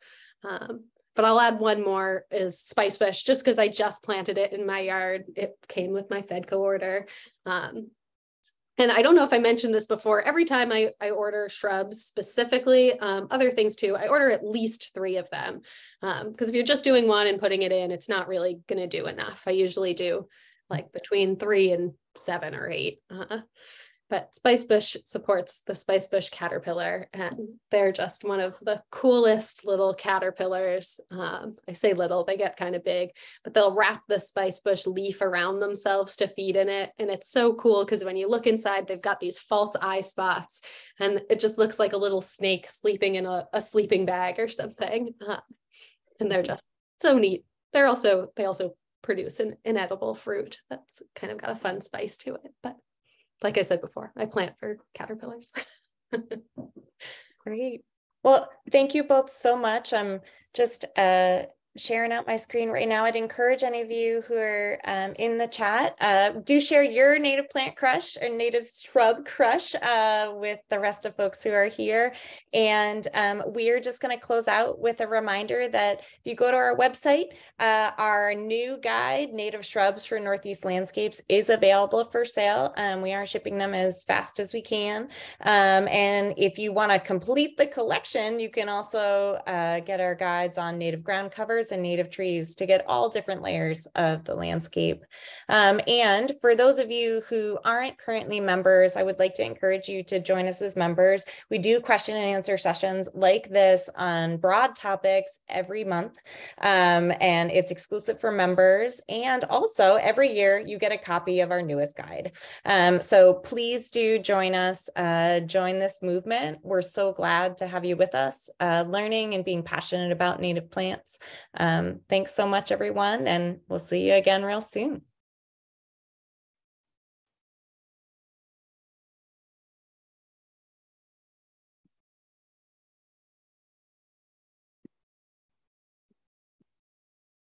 um, but I'll add one more is spice bush just because I just planted it in my yard. It came with my Fedco order. Um, and I don't know if I mentioned this before, every time I, I order shrubs specifically, um, other things too, I order at least three of them. Because um, if you're just doing one and putting it in, it's not really going to do enough. I usually do like between three and seven or eight. Uh, but Spicebush supports the Spicebush caterpillar, and they're just one of the coolest little caterpillars. Um, I say little, they get kind of big, but they'll wrap the Spicebush leaf around themselves to feed in it. And it's so cool because when you look inside, they've got these false eye spots, and it just looks like a little snake sleeping in a, a sleeping bag or something. Uh, and they're just so neat. They're also, they also produce an inedible fruit that's kind of got a fun spice to it, but like I said before, I plant for caterpillars. Great. Well, thank you both so much. I'm just uh, sharing out my screen right now. I'd encourage any of you who are um, in the chat, uh, do share your native plant crush or native shrub crush uh, with the rest of folks who are here. And um, we are just going to close out with a reminder that if you go to our website, uh, our new guide, Native Shrubs for Northeast Landscapes, is available for sale. Um, we are shipping them as fast as we can. Um, and if you want to complete the collection, you can also uh, get our guides on native ground covers and native trees to get all different layers of the landscape. Um, and for those of you who aren't currently members, I would like to encourage you to join us as members. We do question and answer sessions like this on broad topics every month, um, and it's exclusive for members. And also every year you get a copy of our newest guide. Um, so please do join us, uh, join this movement. We're so glad to have you with us, uh, learning and being passionate about native plants. Um, thanks so much, everyone, and we'll see you again real soon.